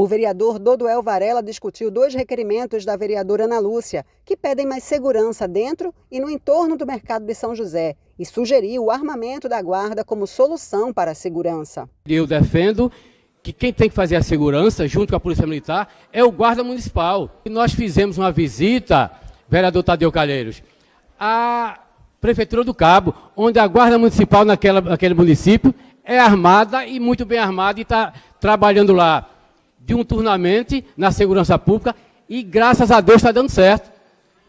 O vereador Doduel Varela discutiu dois requerimentos da vereadora Ana Lúcia, que pedem mais segurança dentro e no entorno do mercado de São José, e sugeriu o armamento da guarda como solução para a segurança. Eu defendo que quem tem que fazer a segurança, junto com a Polícia Militar, é o guarda municipal. E nós fizemos uma visita, vereador Tadeu Calheiros, à Prefeitura do Cabo, onde a guarda municipal naquela, naquele município é armada e muito bem armada e está trabalhando lá diuturnamente na segurança pública e graças a Deus está dando certo.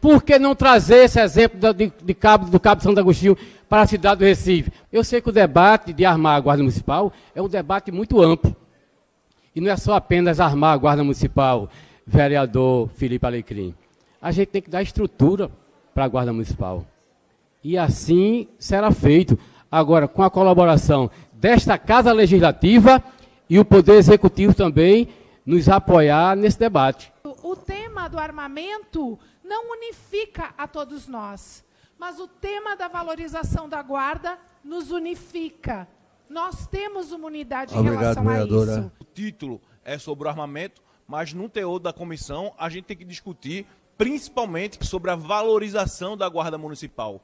Por que não trazer esse exemplo de, de cabo, do Cabo Santo Agostinho para a cidade do Recife? Eu sei que o debate de armar a Guarda Municipal é um debate muito amplo. E não é só apenas armar a Guarda Municipal, vereador Felipe Alecrim. A gente tem que dar estrutura para a Guarda Municipal. E assim será feito. Agora, com a colaboração desta Casa Legislativa e o Poder Executivo também, nos apoiar nesse debate. O tema do armamento não unifica a todos nós, mas o tema da valorização da guarda nos unifica. Nós temos uma unidade em Obrigado, relação vereadora. a isso. O título é sobre o armamento, mas no teor da comissão a gente tem que discutir principalmente sobre a valorização da Guarda Municipal.